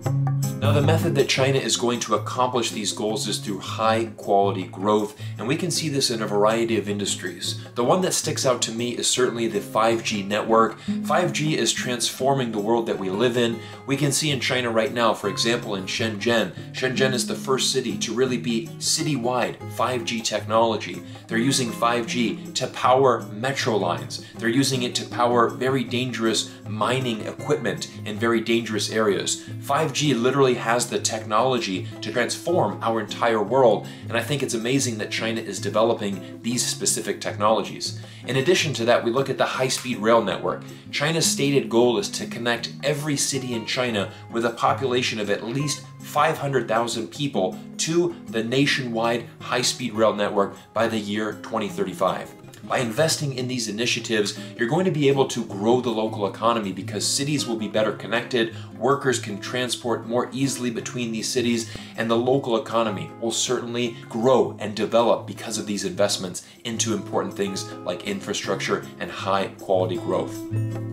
Thank you. Now the method that China is going to accomplish these goals is through high quality growth, and we can see this in a variety of industries. The one that sticks out to me is certainly the 5G network. 5G is transforming the world that we live in. We can see in China right now, for example, in Shenzhen. Shenzhen is the first city to really be citywide 5G technology. They're using 5G to power metro lines. They're using it to power very dangerous mining equipment in very dangerous areas. 5G literally has the technology to transform our entire world, and I think it's amazing that China is developing these specific technologies. In addition to that, we look at the high-speed rail network. China's stated goal is to connect every city in China with a population of at least 500,000 people to the nationwide high-speed rail network by the year 2035. By investing in these initiatives, you're going to be able to grow the local economy because cities will be better connected, workers can transport more easily between these cities, and the local economy will certainly grow and develop because of these investments into important things like infrastructure and high quality growth.